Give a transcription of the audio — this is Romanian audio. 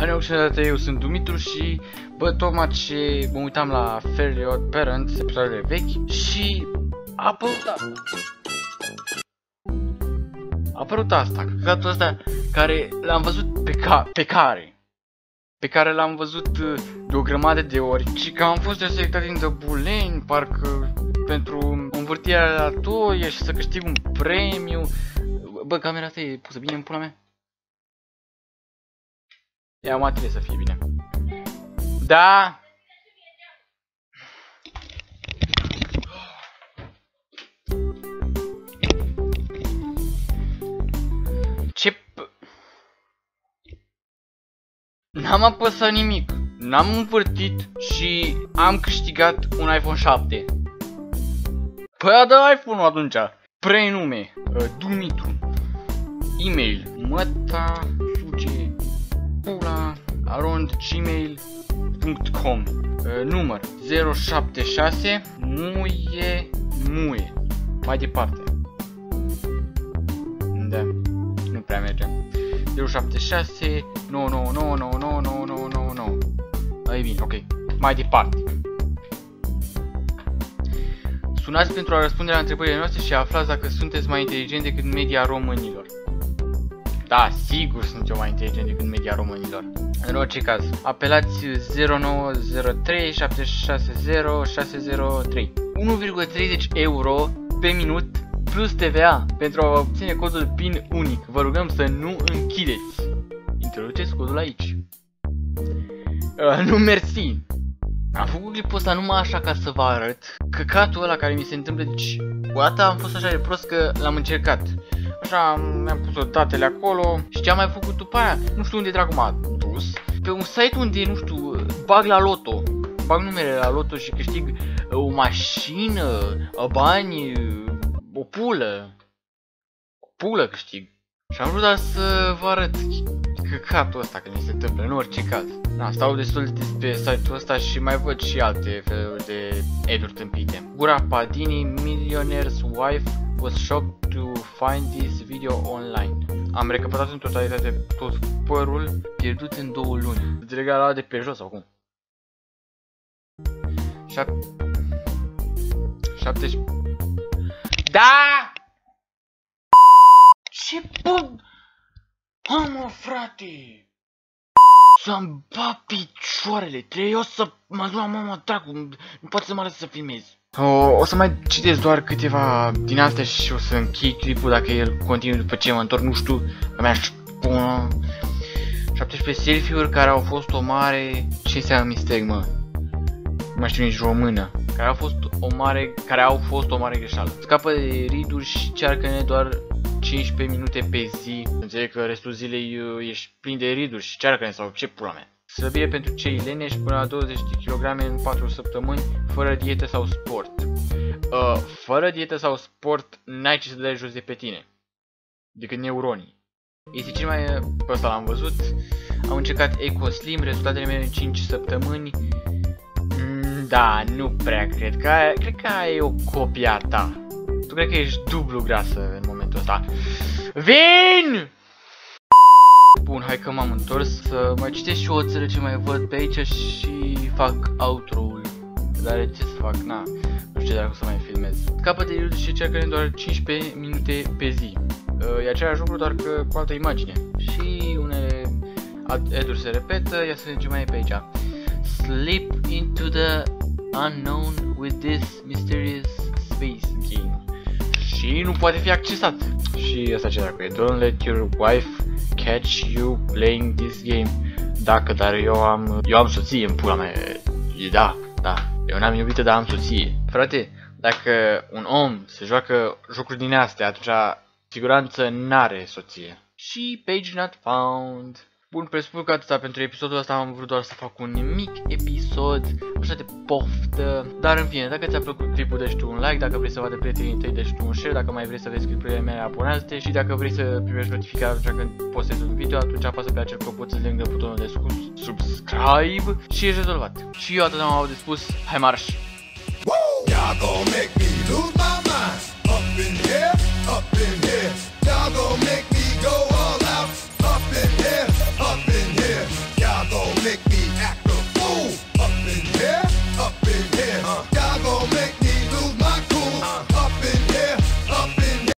Hai ne eu sunt Dumitru și bă, tocmai ce mă uitam la Fairly Odd Parents, episoadele vechi și a apărut asta. A apărut asta, căcatul ăsta care l-am văzut pe, ca pe care pe care l-am văzut uh, de o grămadă de ori și că am fost selectat din Dăbuleni, parcă pentru învârtirea la toie și să câștig un premiu. Bă, camera asta e pusă bine în pula mea? Ia mă trebuie să fie bine. Da! Ce... N-am apăsat nimic. N-am învârtit și am câștigat un iPhone 7. Păi dă iPhone-ul atunci. Prenume. Uh, Dumitru. E-mail. Măta arondgmail.com uh, Număr 076 muie muie Mai departe. Da, nu prea merge 076 999 Ai bine, ok. Mai departe. Sunați pentru a răspunde la întrebările noastre și aflați dacă sunteți mai inteligent decât media românilor. Da, sigur sunt eu mai inteligent decât media românilor. În orice caz, apelați 0903 760 603. 1,30 euro pe minut plus TVA pentru a obține codul PIN unic. Vă rugăm să nu închideți. Introduceți codul aici. Uh, nu mersi. Am făcut clipul ăsta numai așa ca să vă arăt căcatul ăla care mi se întâmplă, deci o dată am fost așa de prost că l-am încercat. Așa, mi-am pus datele acolo și ce am mai făcut după aia, nu știu unde dracu m-a dus, pe un site unde, nu știu, bag la loto, bag numele la loto și câștig uh, o mașină, uh, bani, uh, o pulă, o pulă câștig. Și am vrut să vă arăt căcatul ăsta când mi se întâmplă, în orice caz. Da, stau destul de pe site-ul ăsta și mai văd și alte feluri de eduri tâmpite. Gura Padini, Millionaire's Wife, was shocked to find this video online. Am recăpătat în totalitate tot părul pierdut în două luni. Îți regala de pe jos sau cum? Șap... 70... Da! Ce bă... Mă, frate! Să-mi bat picioarele, trebuie eu să mă duc la mama dracu, nu pot să mă lăs să filmez. O, o să mai citesc doar câteva din astea și o să închei clipul dacă el continuă după ce mă întorc, nu știu, că mi-aș pune 17 selfie-uri care au fost o mare... Ce înseamnă mistake, mă? Nu mai știu nici română. Care au fost o mare... Care au fost o mare greșeală. Scapă de riduri și cearcă-ne doar 15 minute pe zi. Înțeleg că restul zilei uh, ești plin de riduri și cearcă-ne sau ce pula mea. Slăbire pentru cei leneși până la 20 de kg în 4 săptămâni, fără dietă sau sport. Uh, fără dietă sau sport, n-ai ce să dai jos de pe tine. Decât neuronii. Este cel mai... Pe ăsta l-am văzut. Am încercat EcoSlim, rezultatele mele în 5 săptămâni. Mm, da, nu prea cred că aia, cred că aia e o copia ta. Tu cred că ești dublu grasă în momentul ăsta. VIN! Bun, hai că m-am întors să mai citesc și o țără ce mai văd pe aici și fac outro-ul. Dar ce să fac, na, nu știu dacă o să mai filmez. Scapă de el și cercă doar 15 minute pe zi. Uh, e același lucru, doar că cu altă imagine. Și unele eduri se repetă, ia să vedem ce mai e pe aici. Slip into the unknown with this mysterious space game. Și nu poate fi accesat. Și asta ce dacă e, don't let your wife catch you playing this game. Dacă, dar eu am, eu am soție în pula mea. Da, da. Eu n-am iubită, dar am soție. Frate, dacă un om se joacă jocuri din astea, atunci siguranță n-are soție. Și page not found. Bun, presupun că atâta pentru episodul ăsta am vrut doar să fac un mic episod, așa de poftă. Dar în fine, dacă ți-a plăcut clipul, dă tu un like, dacă vrei să vadă prietenii tăi, dă tu un share, dacă mai vrei să vezi clipurile mele, abonează-te și dacă vrei să primești notificarea atunci când postez un video, atunci apasă pe acel clopoțel lângă butonul de subscribe și e rezolvat. Și eu atât am avut de spus, hai marș! Y'all gon' make me lose my mind Up in here, up in here Y'all gon' make me go